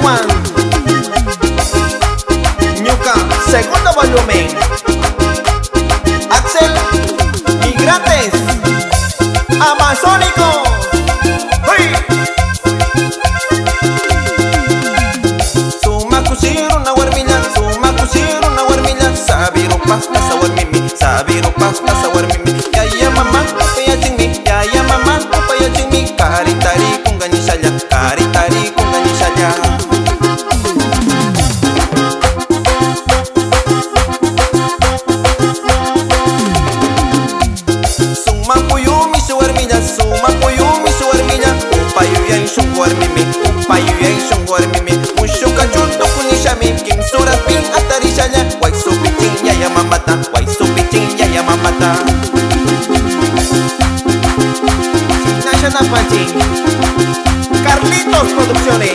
Iwan segundo volumen. Axel Migrantes Amazónico. ¡Hey! Suma kusiro na warmina Suma kusiro na warmina Sabiru pasta sa warmimi Sabiru pasta sa warmimi Yaya mama, upaya jingmi Yaya mama, upaya jingmi Karitari kung ganyan siya Carlitos Producciones,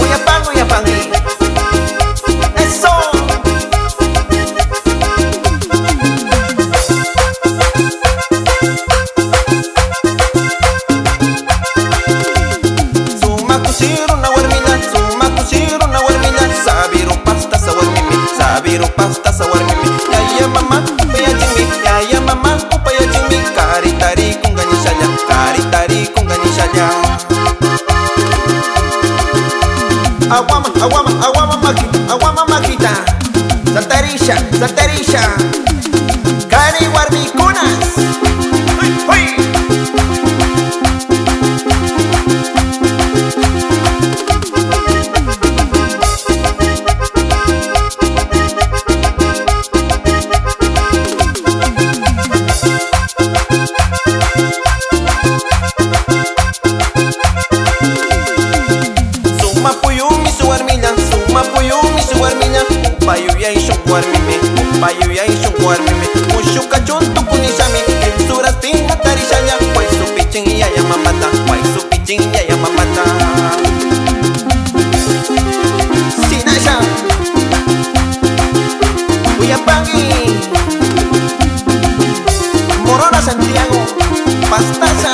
Uyapang Uyapangi, eso. Suma kusiru na warminya, suma kusiru na warminya Sabiru pasta sa warmimi, sabiru pasta sa warmimi Ya ya mama, aguama, aguama, aguama maqui, aguama maquita. Saltarisha, saltarisha. Cari guardia. Ya isho warmimi, payu ya isho warmimi Mushu kachunto kunishami, en suras pinga tarisanya Wai su piching ya ya mamata, wai su piching ya ya mamata Sinasha Uyapangi Morona Santiago. Pastaza